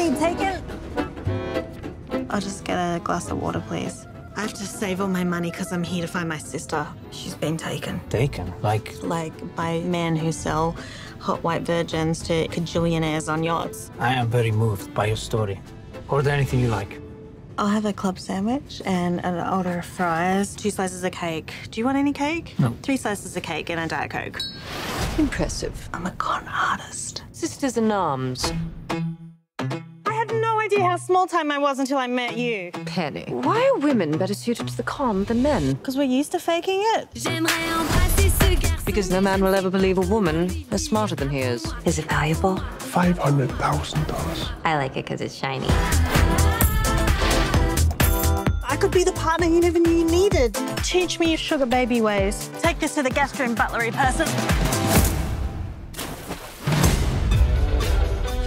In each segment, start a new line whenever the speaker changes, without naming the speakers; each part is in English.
Steve taken? I'll just get a glass of water, please. I have to save all my money because I'm here to find my sister. She's been taken.
Taken? Like,
Like by men who sell hot white virgins to cajillionaires on yachts.
I am very moved by your story. Order anything you like.
I'll have a club sandwich and an order of fries, two slices of cake. Do you want any cake?
No.
Three slices of cake and a Diet Coke.
Impressive.
I'm a con artist.
Sisters in arms.
I had no idea how small time I was until I met you.
Penny. Why are women better suited to the con than men?
Because we're used to faking it.
Because no man will ever believe a woman is smarter than he is.
Is it valuable?
$500,000.
I like it because it's shiny.
I could be the partner you never knew you needed. Teach me your sugar baby ways. Take this to the guest room, butlery person.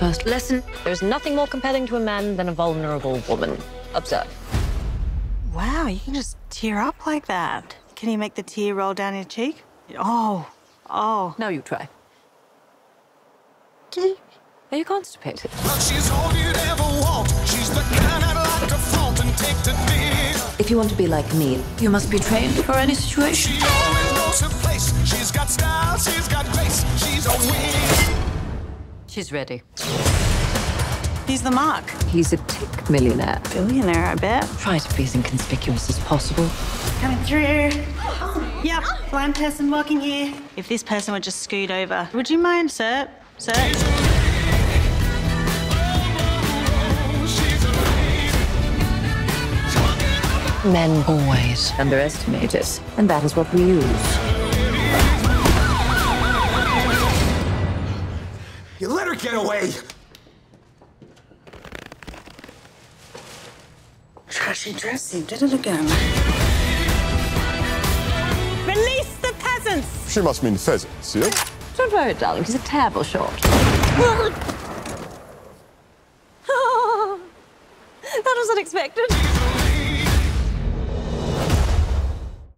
First lesson there's nothing more compelling to a man than a vulnerable woman. Observe.
Wow, you can just tear up like that. Can you make the tear roll down your cheek? Oh, oh.
Now you try. Are you constipated?
She's all you'd ever want. She's the kind I'd like to flaunt and take to dinner.
If you want to be like me, you must be trained for any situation.
She always knows her place. She's got style, she's She's
ready.
He's the mark.
He's a tick millionaire.
Billionaire, I bet.
Try to be as inconspicuous as possible.
Coming through. Yep, blind person walking here. If this person would just scoot over, would you mind, sir? Sir?
Men always underestimate us, and that is what we use.
Get away.
Trashy dress, you did it again. Release the peasants!
She must mean pheasants, yeah?
Don't worry, darling, he's a terrible short.
that was unexpected.